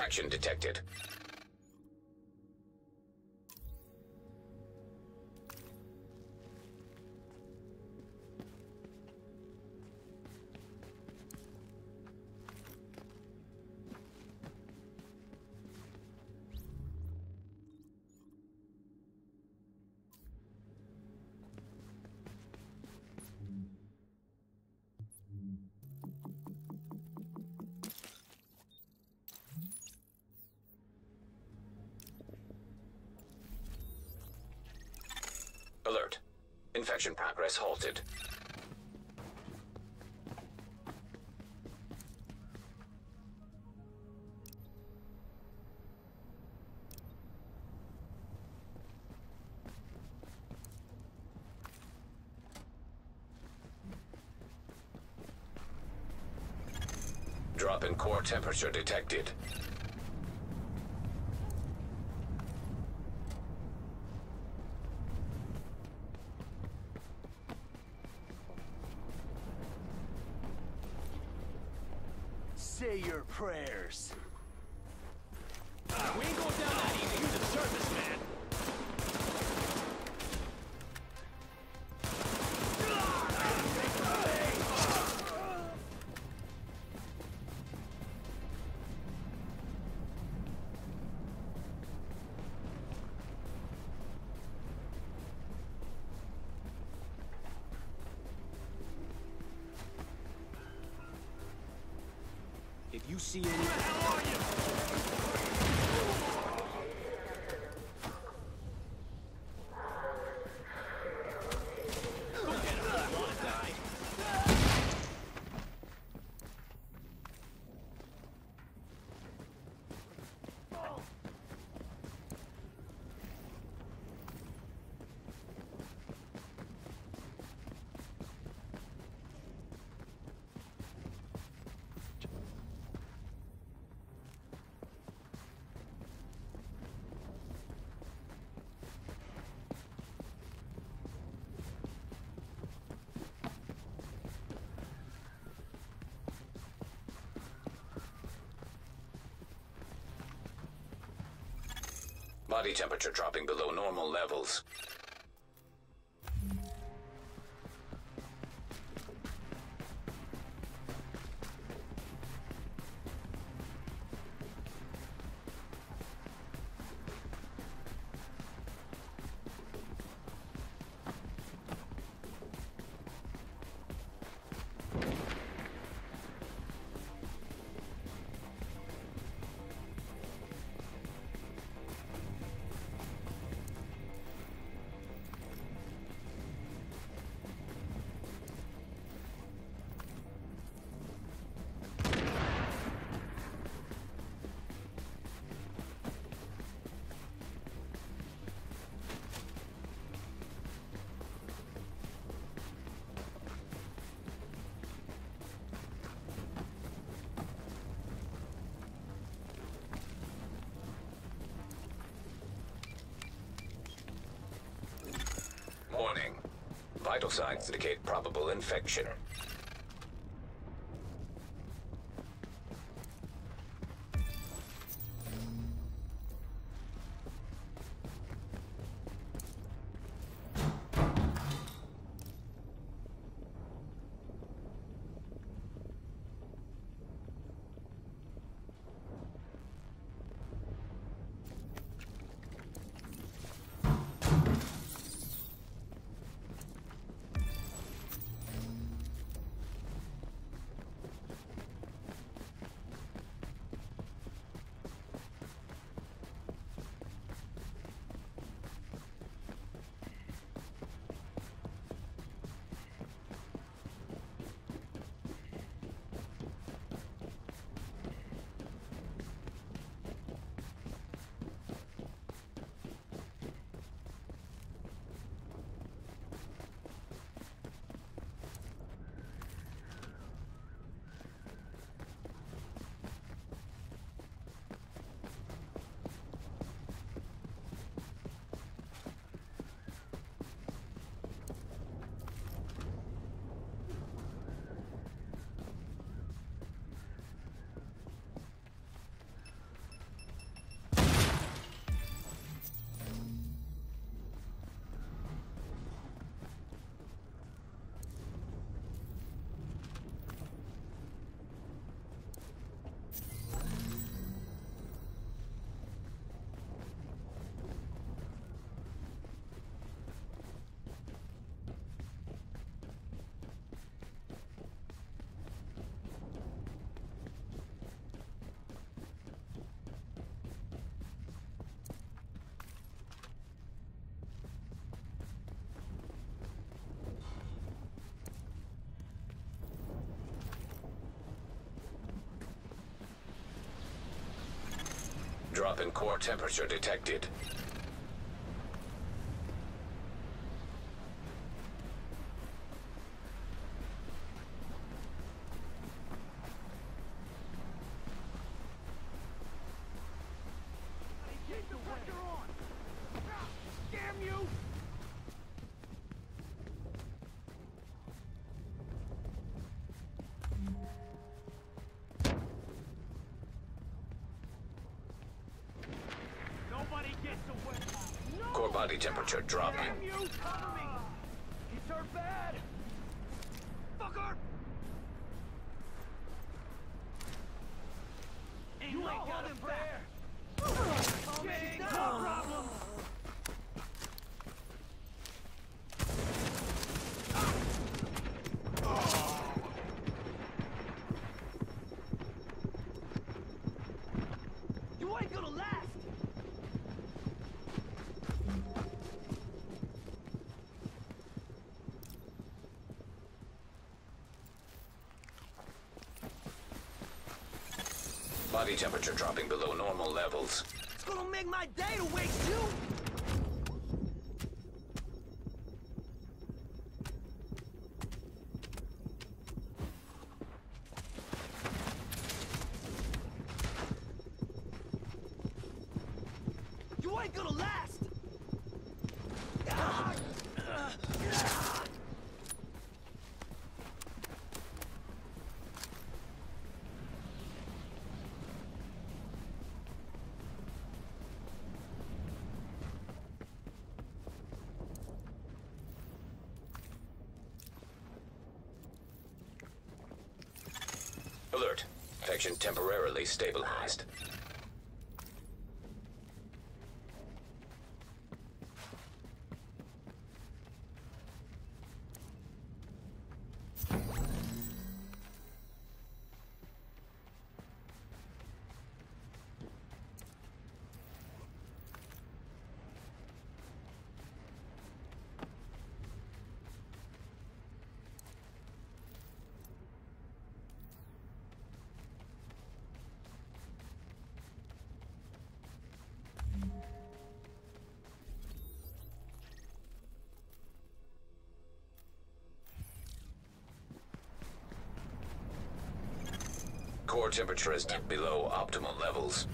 infection detected. Halted. Drop in core temperature detected. See any... Go get him. I wanna die. Body temperature dropping below normal levels. Signs indicate probable infection. Drop in core temperature detected. Temperature dropping. Damn you! Cover me! He's hurt bad! Fucker! You ain't got him back! Coming! No problem! You ain't gonna last! Body temperature dropping below normal levels. It's gonna make my day to you! You Infection temporarily stabilized. Temperature is dipped below optimal levels.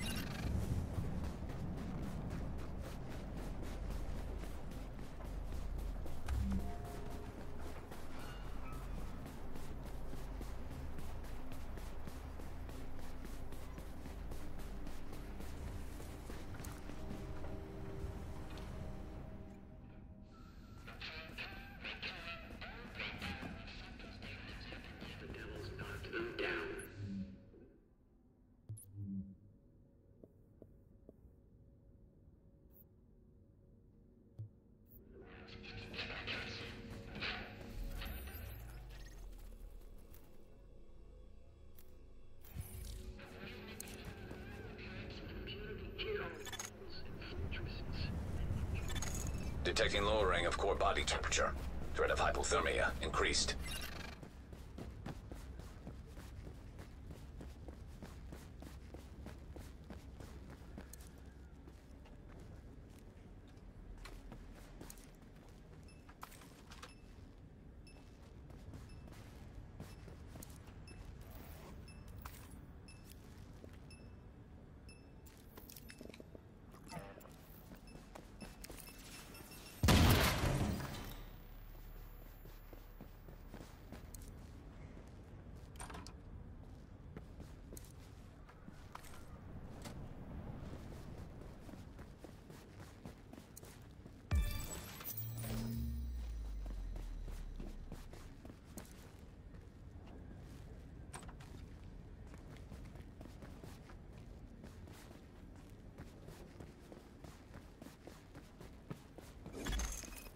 Detecting lowering of core body temperature. Threat of hypothermia increased.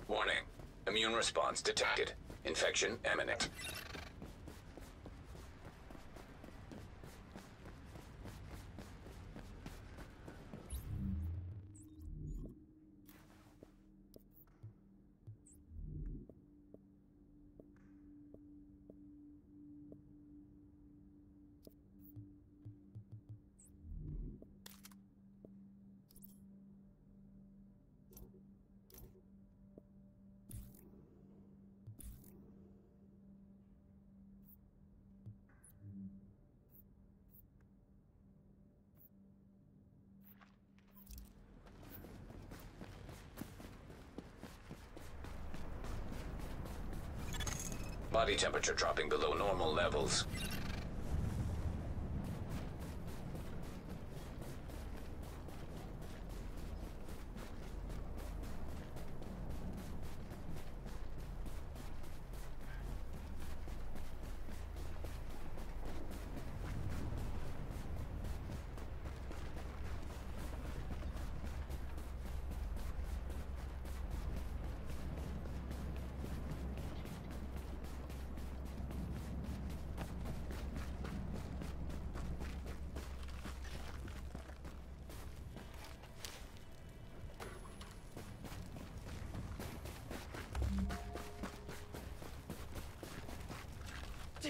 Warning. Immune response detected. Infection imminent. Temperature dropping below normal levels.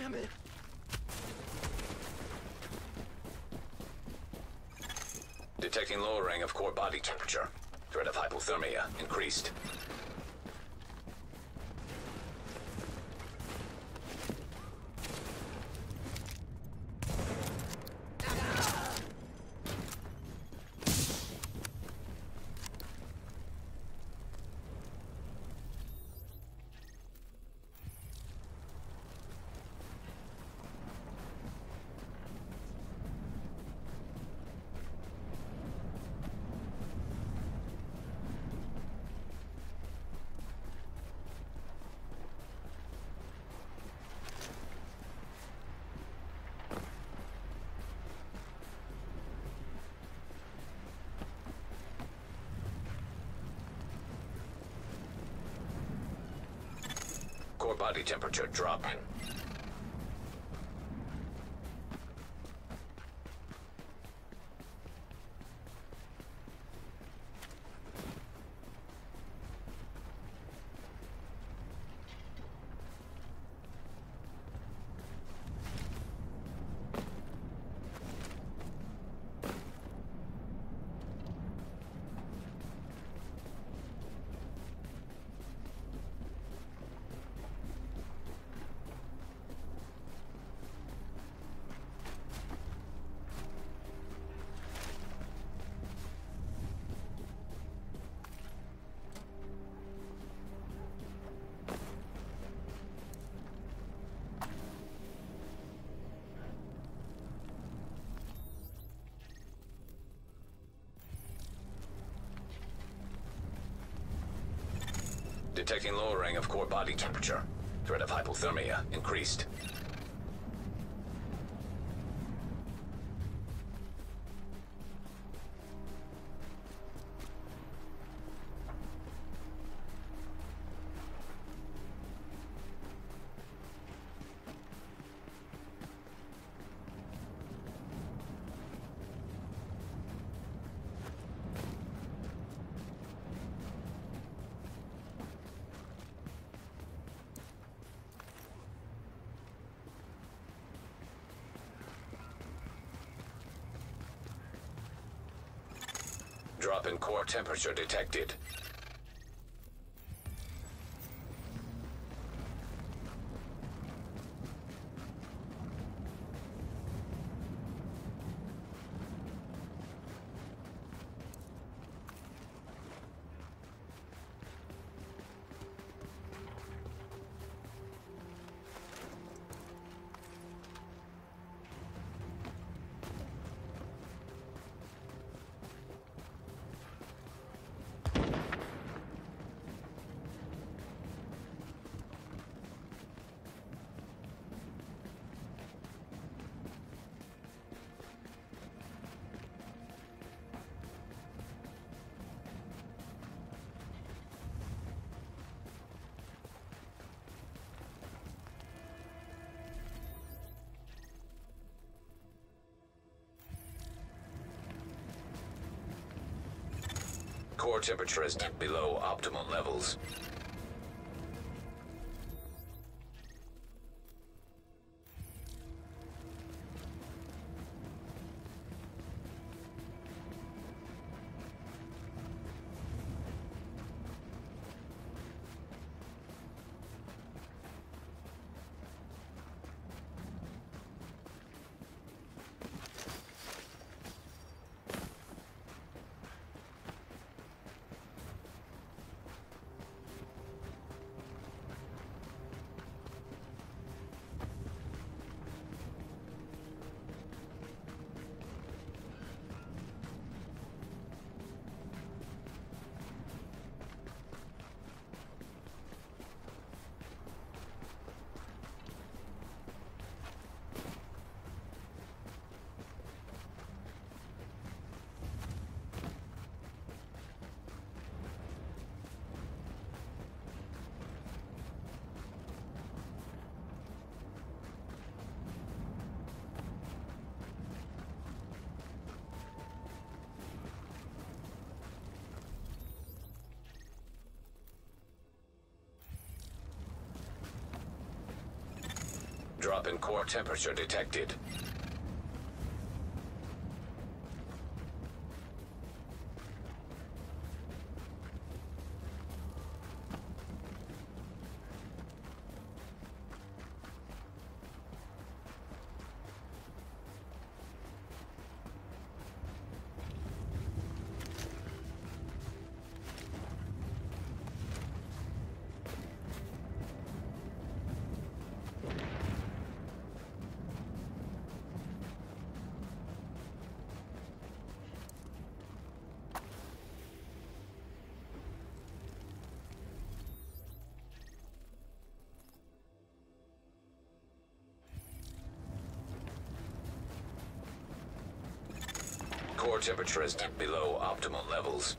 Damn it! Detecting lowering of core body temperature. Threat of hypothermia increased. Core body temperature dropping. Detecting lowering of core body temperature. Threat of hypothermia increased. Temperature detected. Temperature is below optimal levels. Drop in core temperature detected. Temperature is dipped below optimal levels.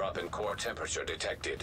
Drop in core temperature detected.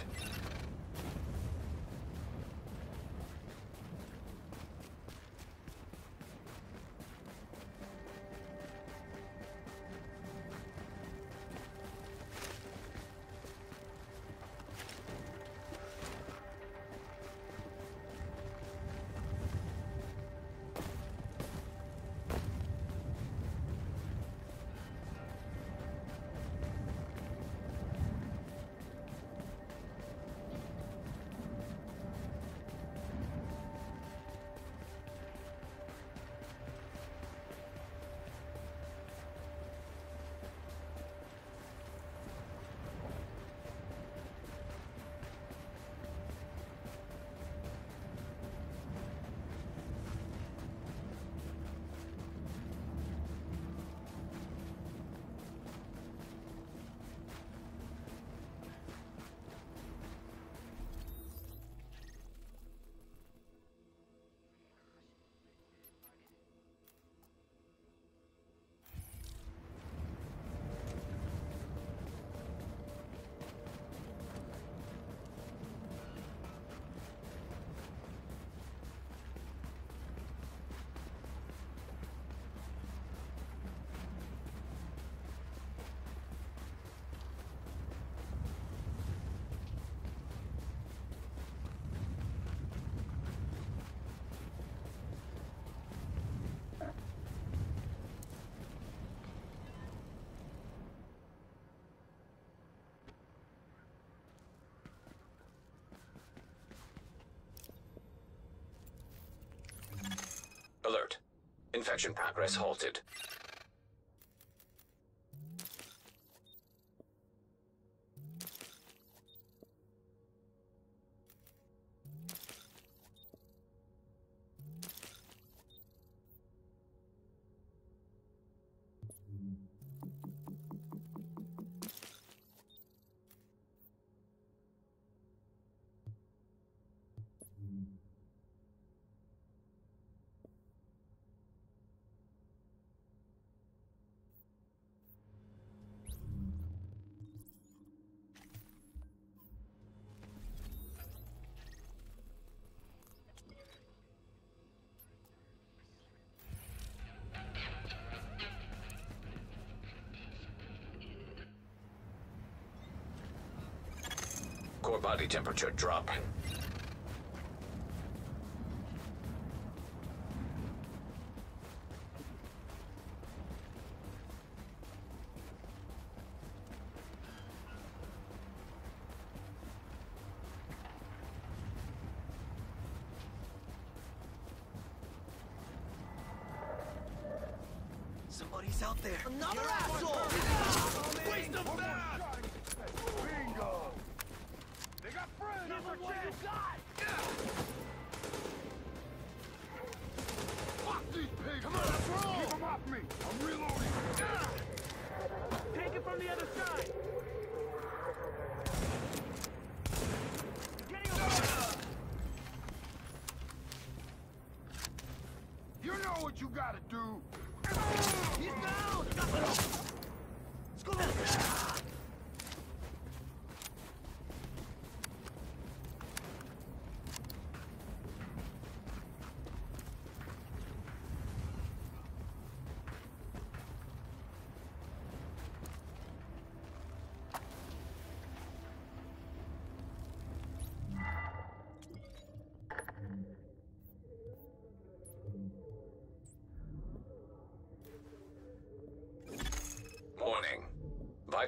Infection progress halted. Core body temperature dropping.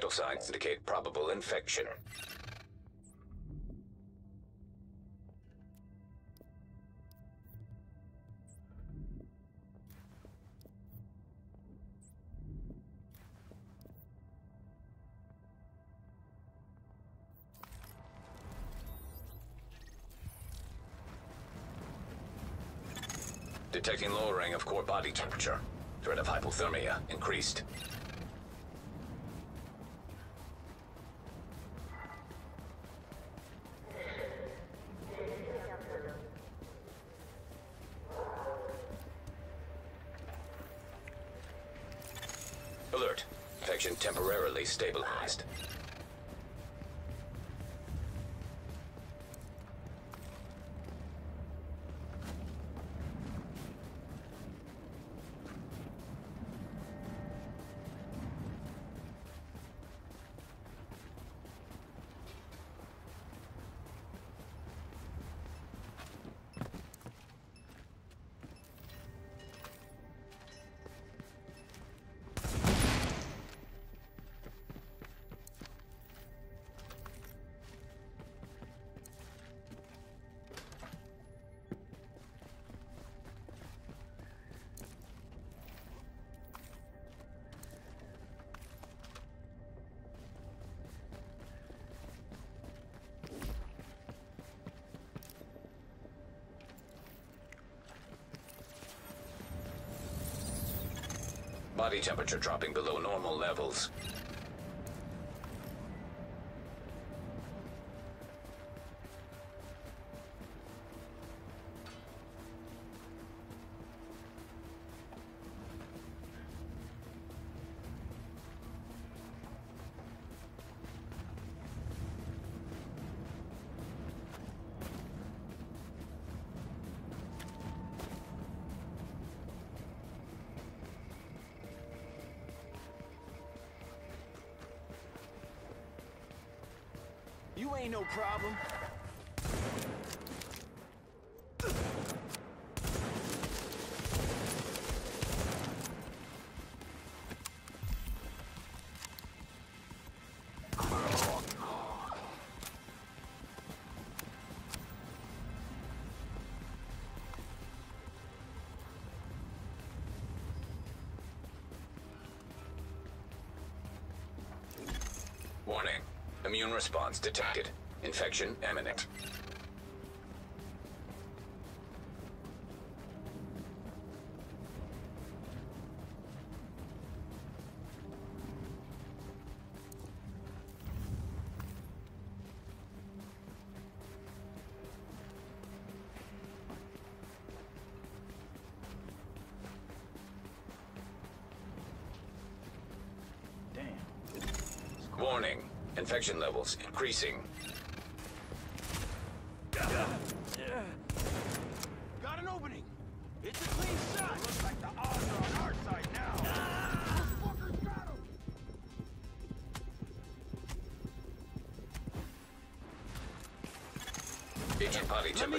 Vital signs indicate probable infection. Detecting lowering of core body temperature. Threat of hypothermia increased. Stabilized. Body temperature dropping below normal levels. Problem. Warning. Immune response detected. Infection imminent. Damn. Warning. Infection levels increasing.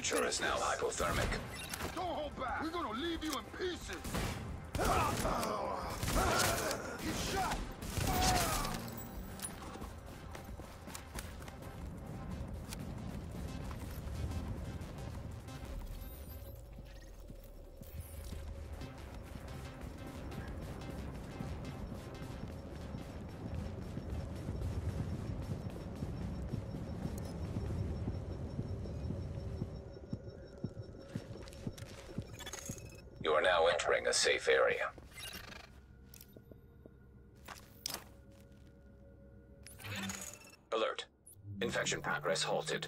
Temperature is now hypothermic. Don't hold back! We're gonna leave you in pieces! He's shot! Protection progress halted.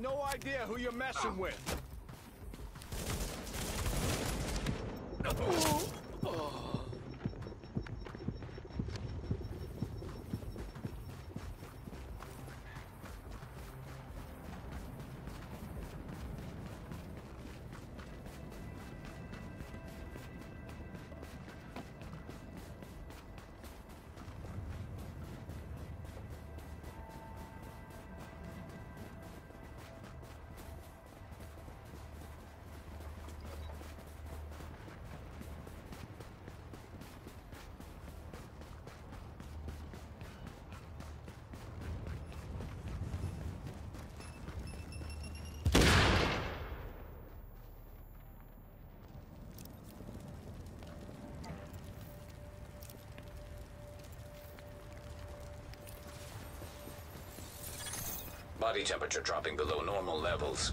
no idea who you're messing with. Body temperature dropping below normal levels.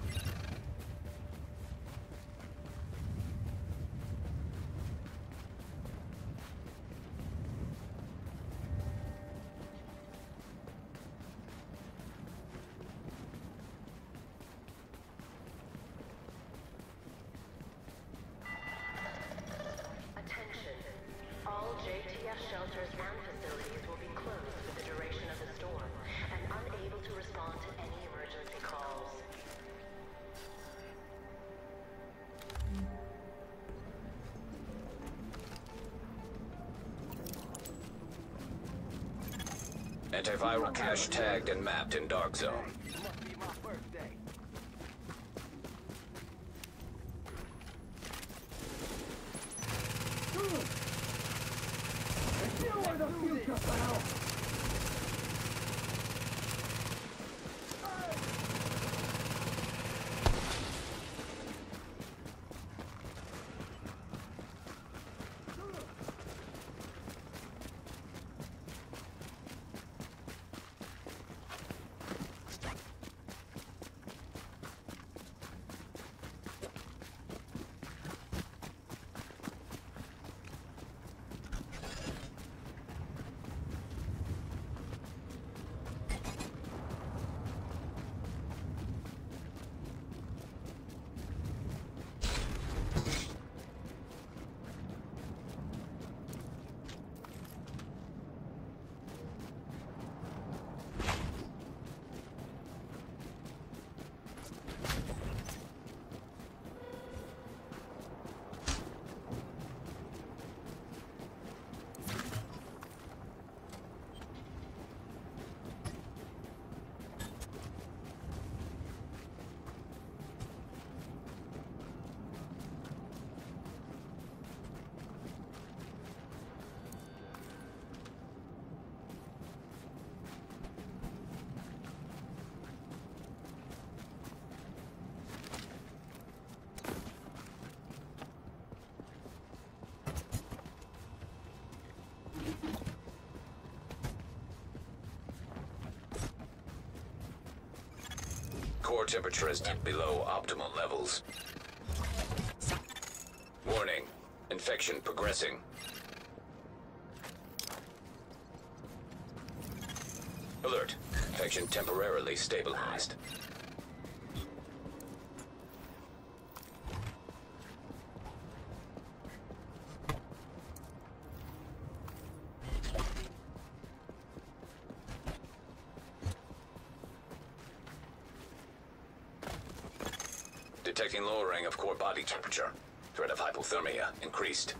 spiral cache tagged and mapped in Dark Zone. Core temperature is dipped below optimal levels. Warning. Infection progressing. Alert. Infection temporarily stabilized. Detecting lowering of core body temperature. Threat of hypothermia increased.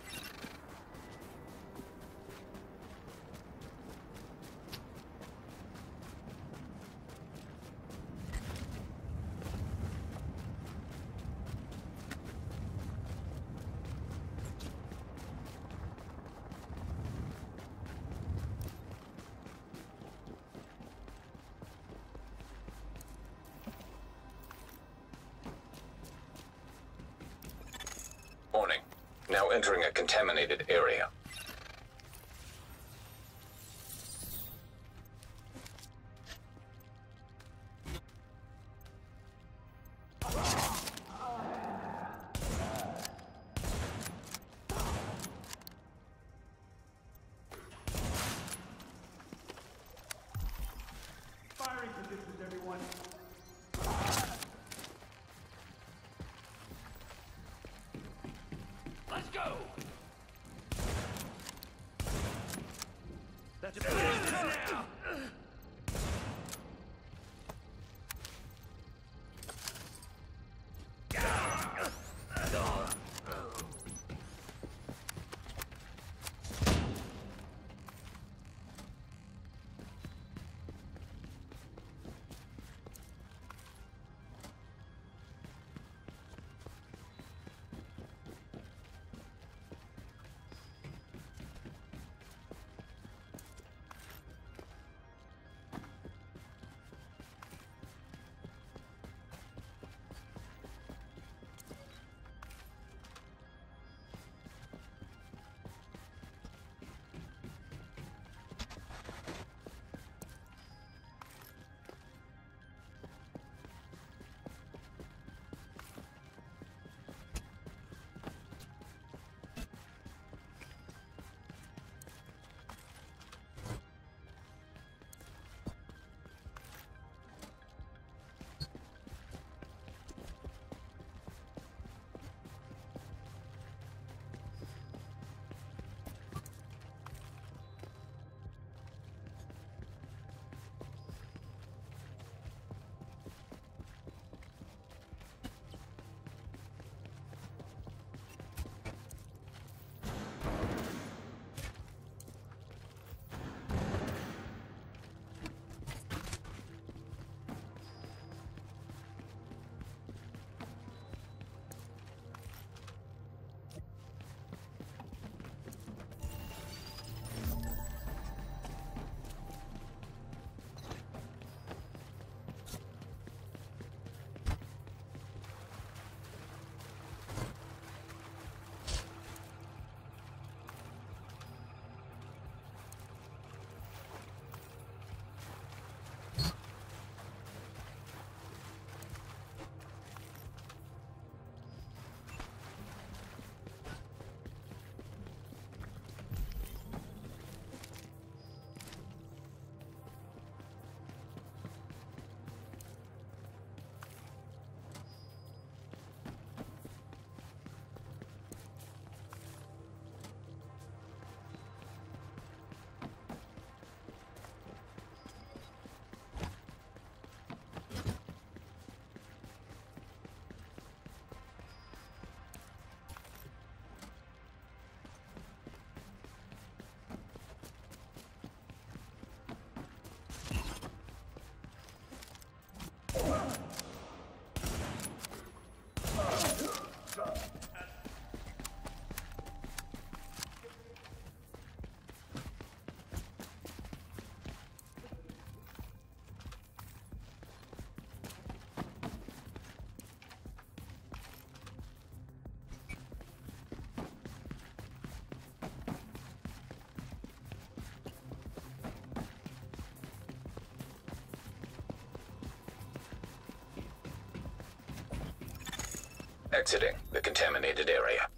Exiting the contaminated area.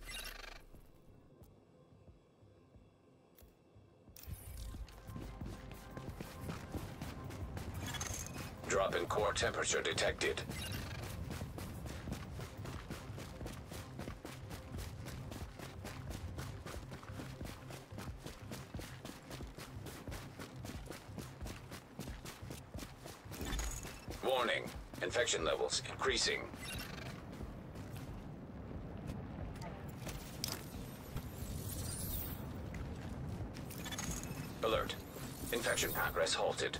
Drop in core temperature detected. Warning. Infection levels increasing. Alert. Infection progress halted.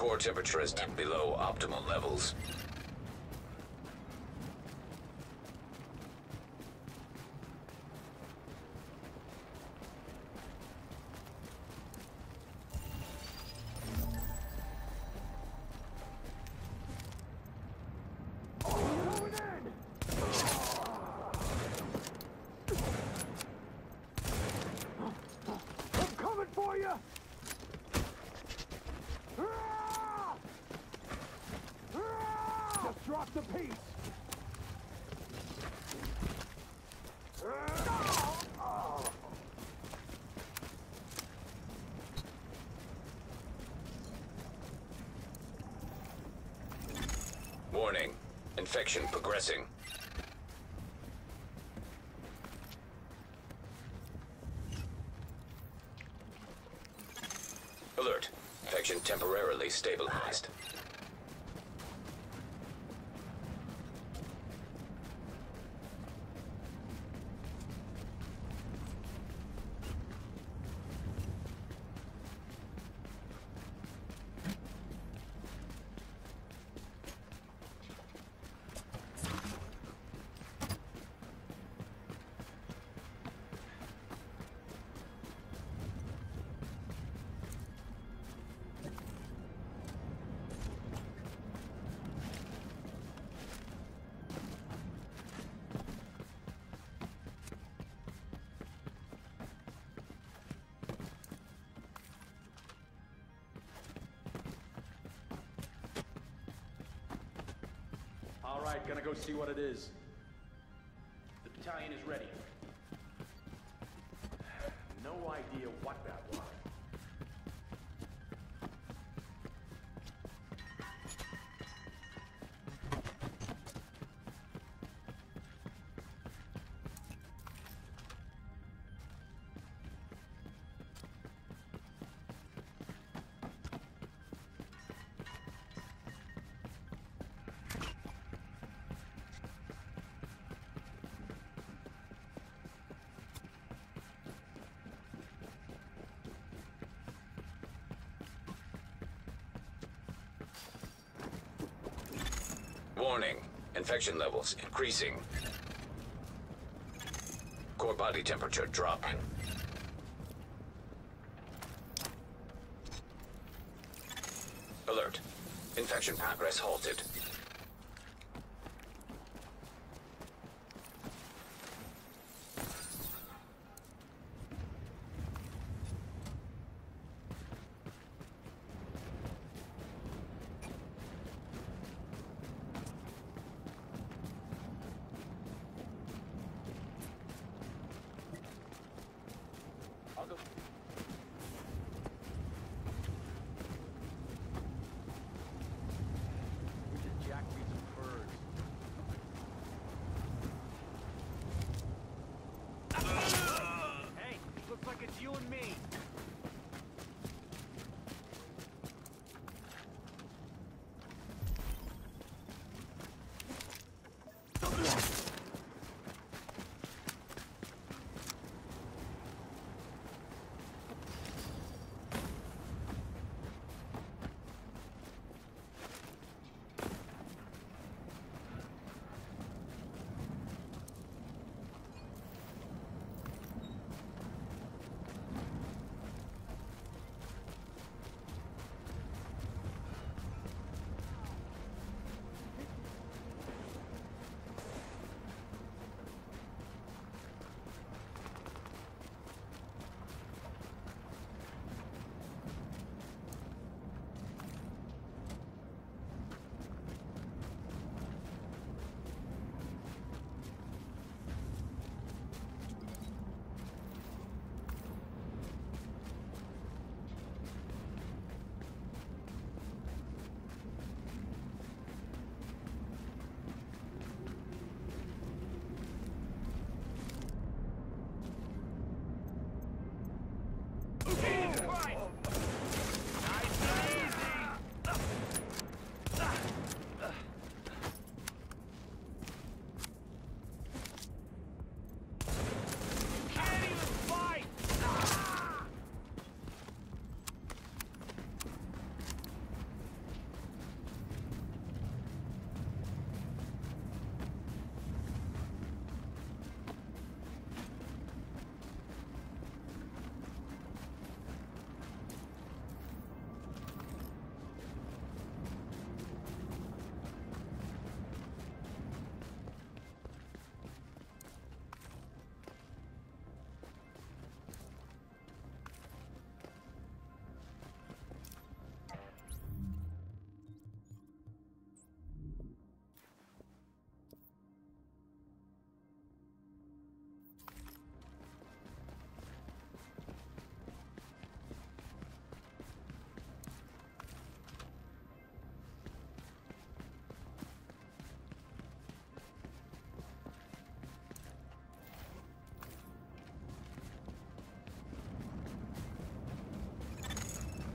Core temperature is below optimal levels. Infection progressing. Alert. Infection temporarily stabilized. See what it is. The battalion is ready. No idea what that was. Warning. Infection levels increasing. Core body temperature dropping. Alert. Infection progress halted.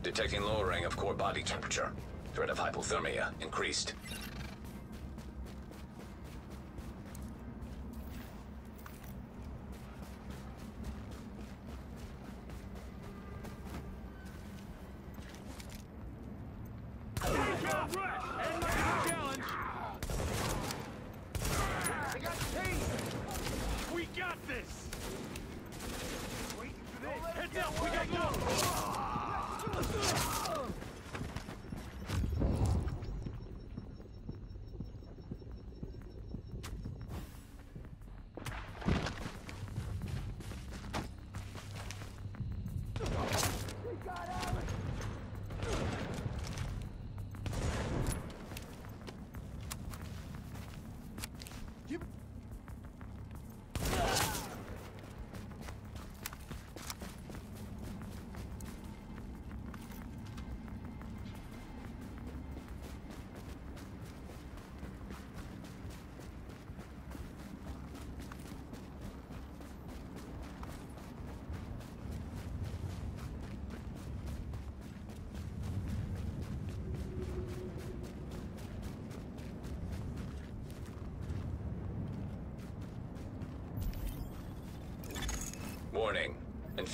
Detecting lowering of core body temperature. Threat of hypothermia increased.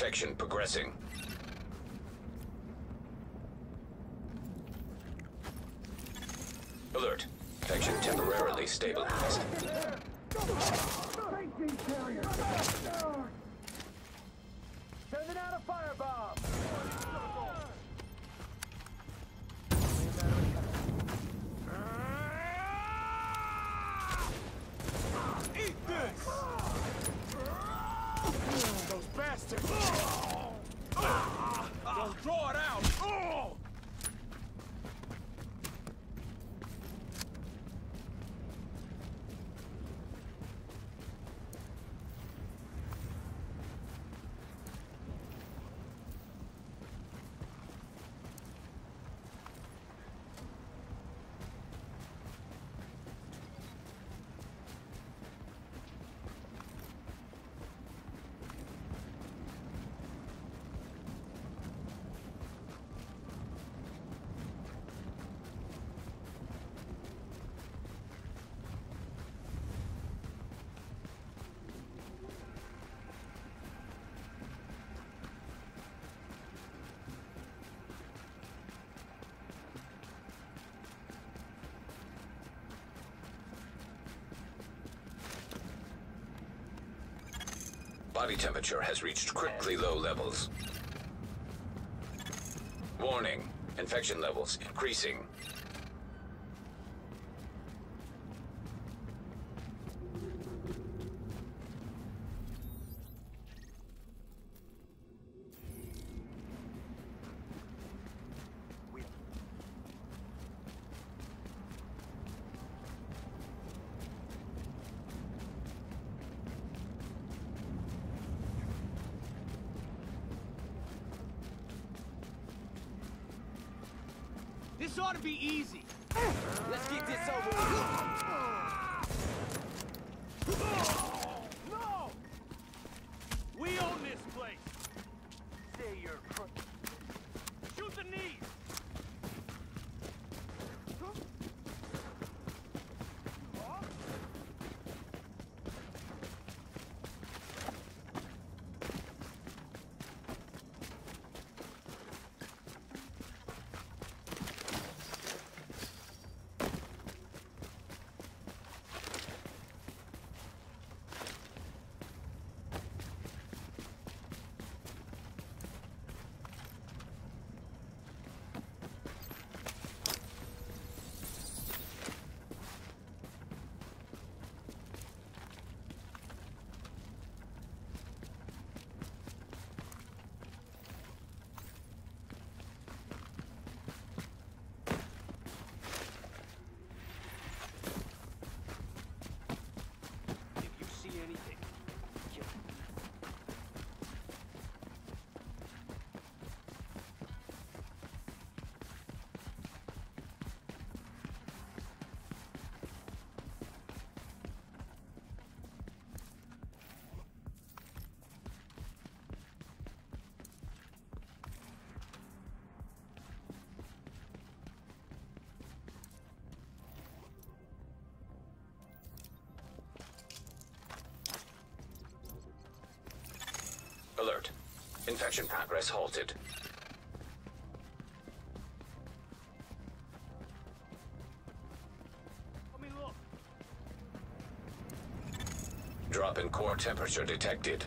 Infection progressing. Alert. Infection temporarily stabilized. Body temperature has reached critically low levels. Warning. Infection levels increasing. Infection progress halted. Drop in core temperature detected.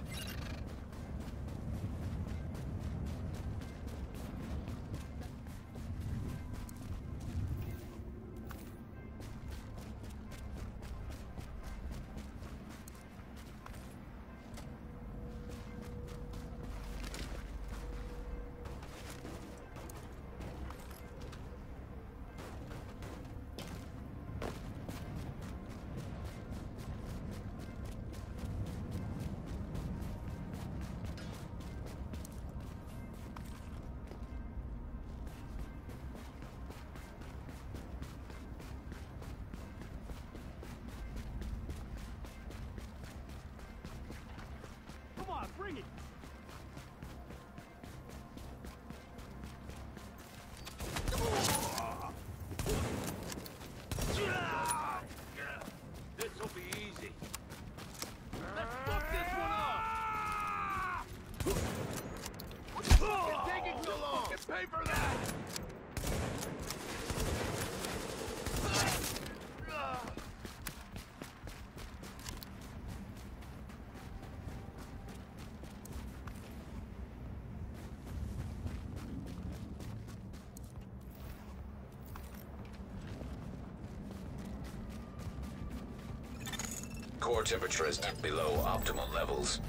Temperature is dipped below optimal levels.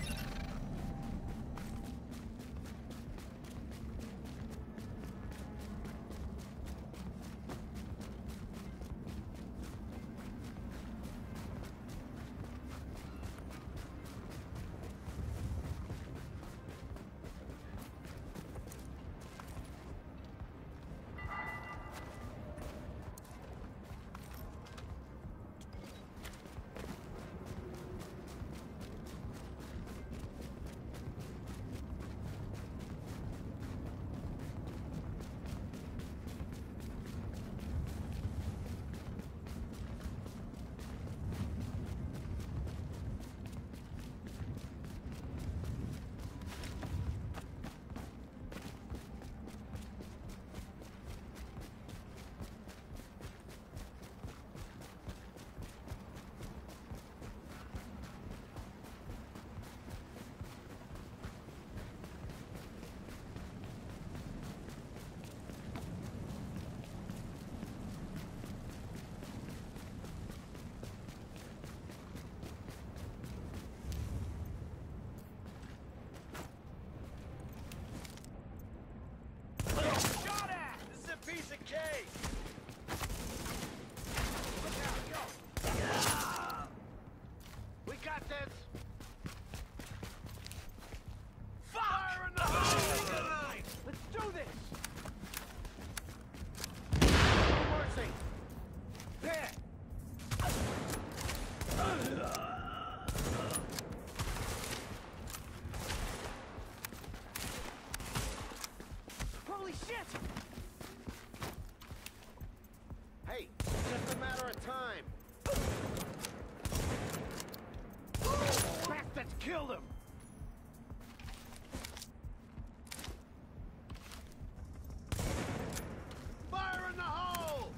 Killed him! Fire in the hole!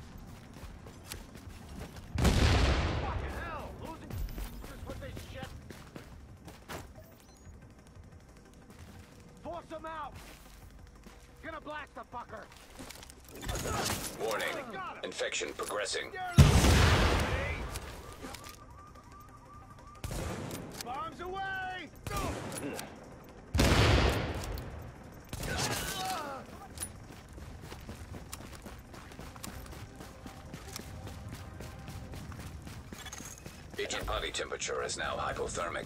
Fucking hell! Losing just with this shit. Force him out! Gonna blast the fucker! Warning. Infection progressing. Bombs away! Agent body temperature is now hypothermic.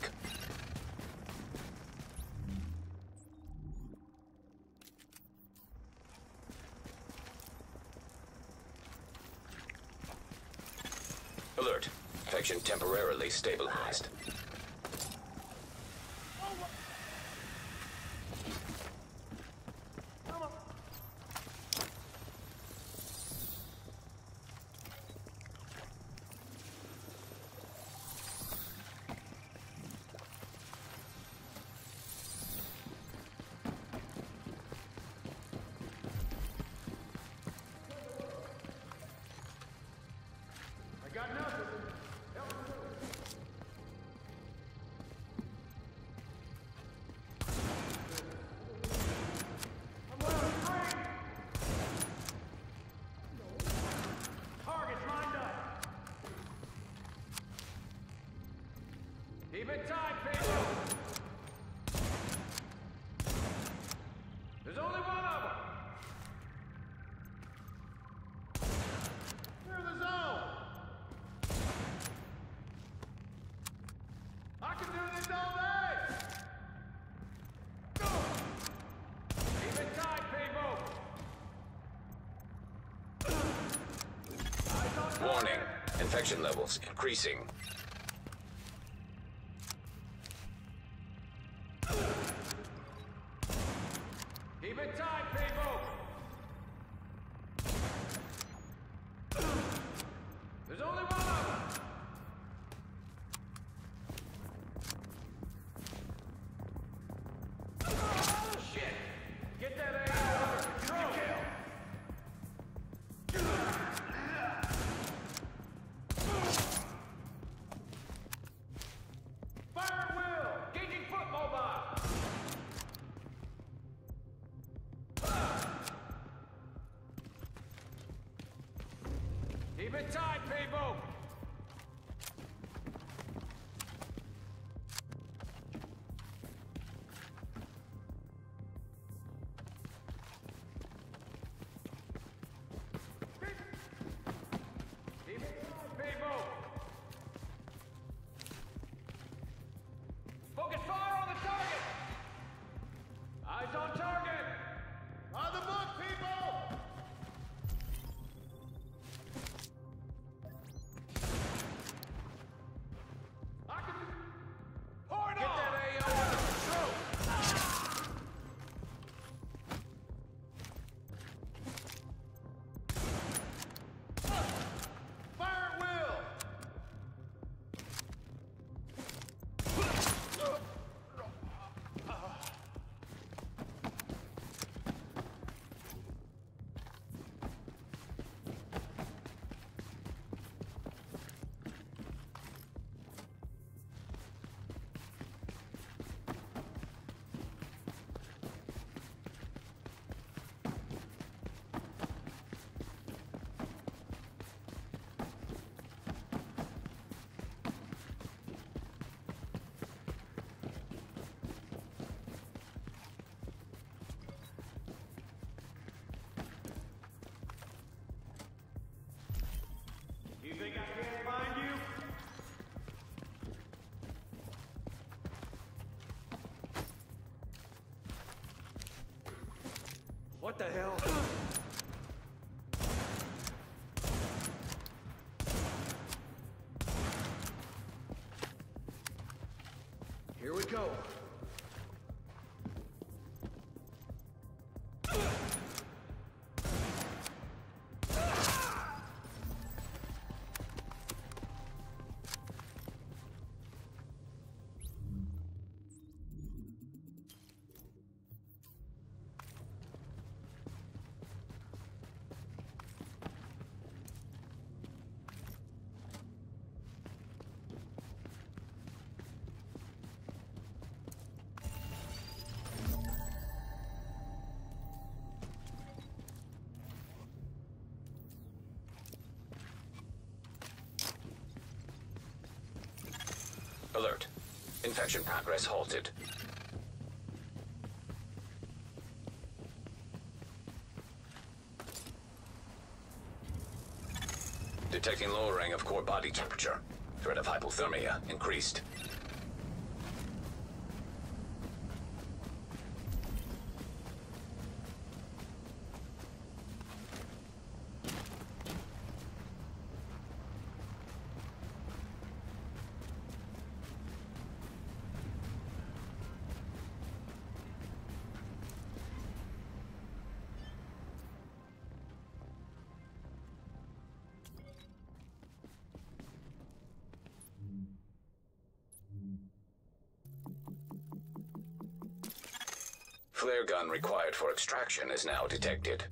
Keep it tight, people! There's only one of them! Clear the zone! I can do this all day! Go! Keep it tight, people! Warning. Infection levels increasing. What the hell? Here we go. Alert. Infection progress halted. Detecting lowering of core body temperature. Threat of hypothermia increased. flare gun required for extraction is now detected.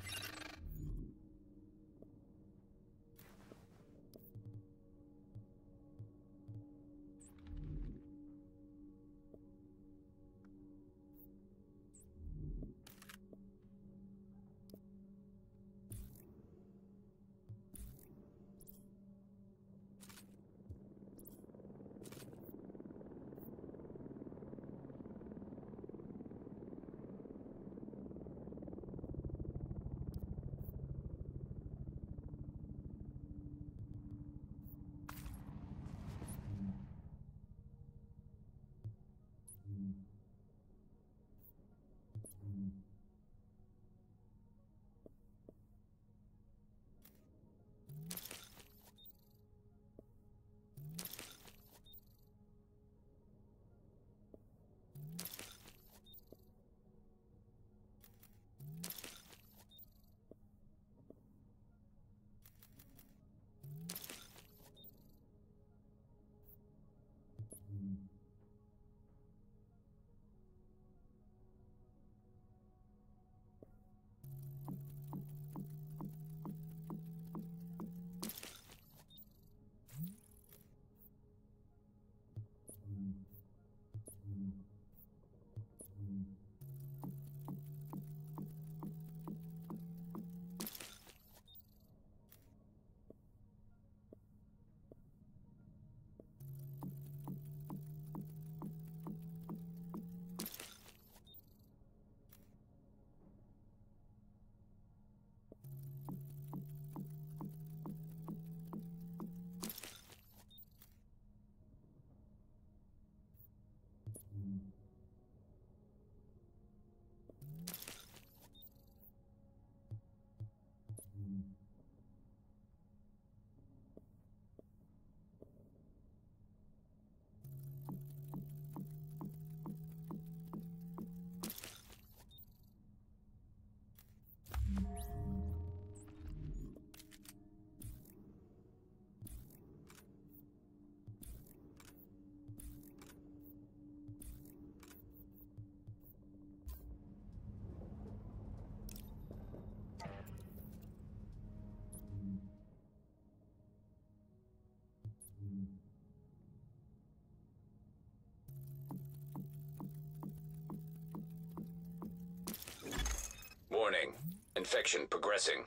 Infection progressing.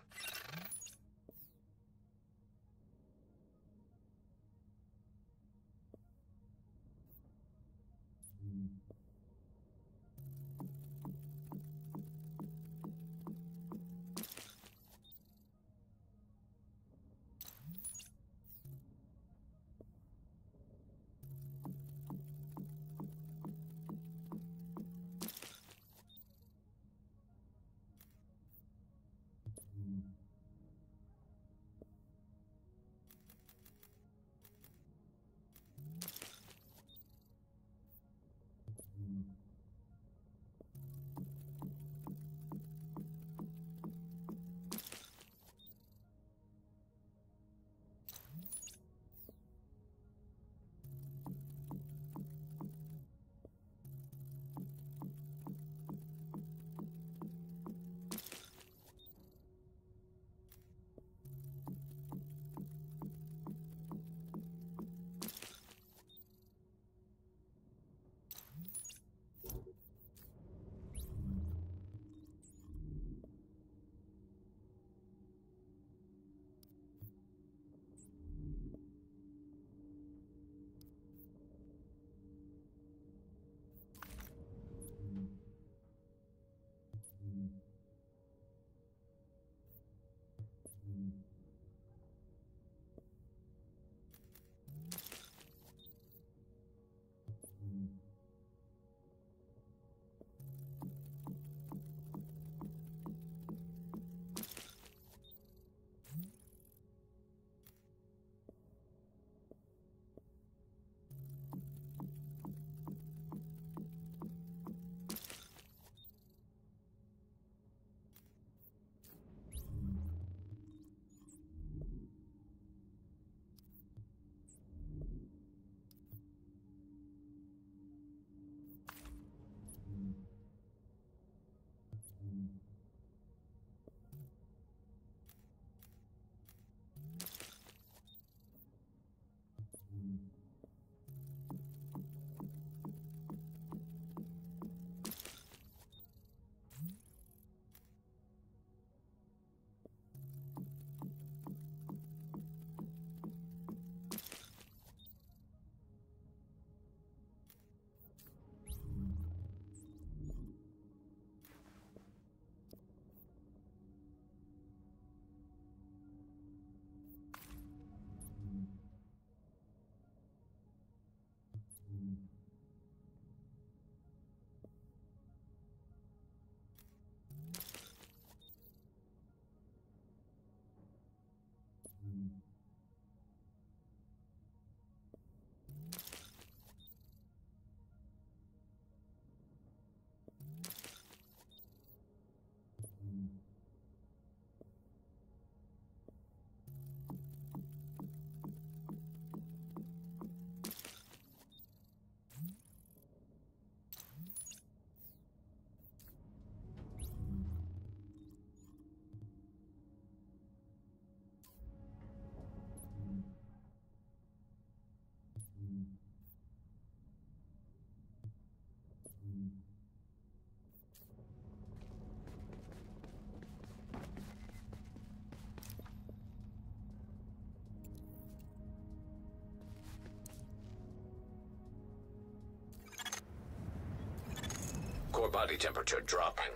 Body temperature dropping.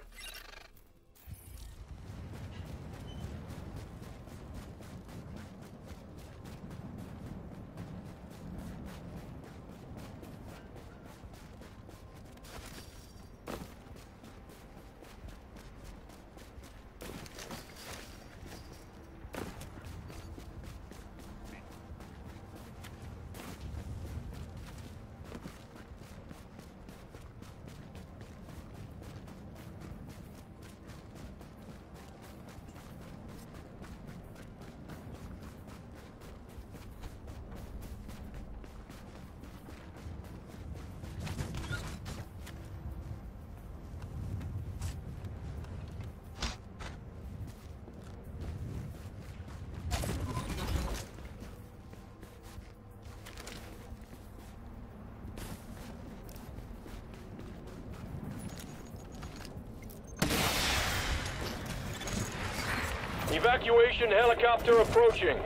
Evacuation helicopter approaching.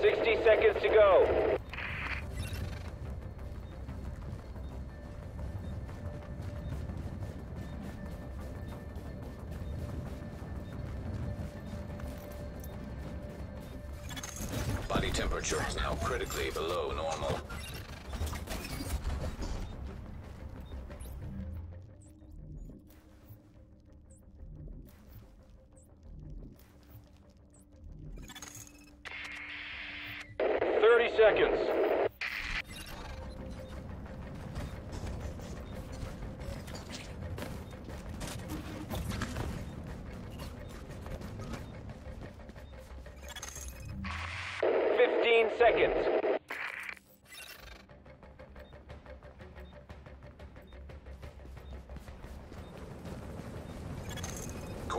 60 seconds to go.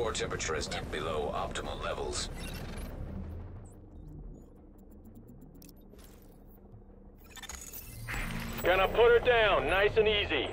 Core temperature is dipped below optimal levels. Gonna put her down, nice and easy.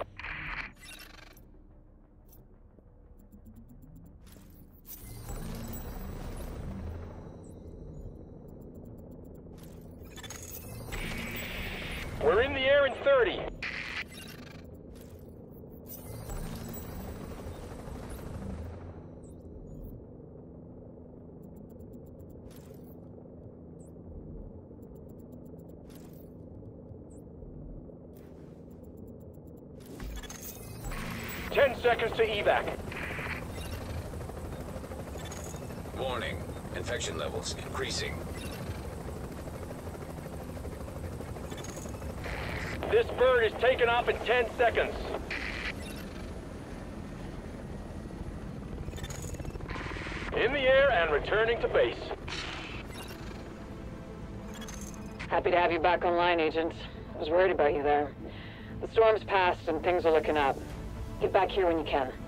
seconds to evac. Warning. Infection levels increasing. This bird is taking off in 10 seconds. In the air and returning to base. Happy to have you back online, Agent. I was worried about you there. The storm's passed and things are looking up. Get back here when you can.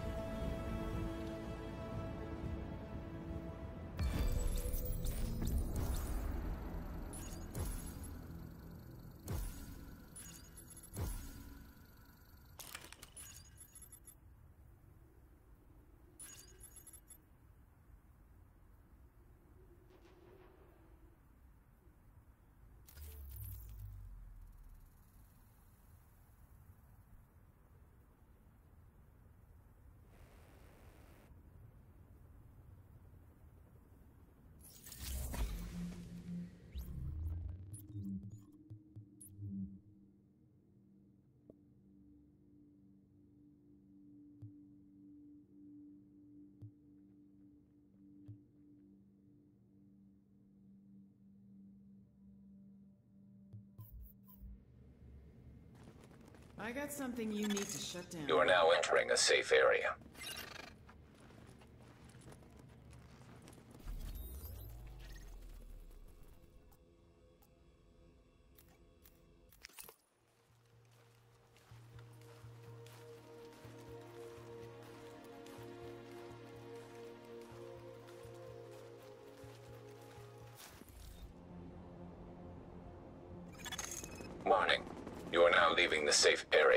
I got something you need to shut down. You are now entering a safe area. Safe area.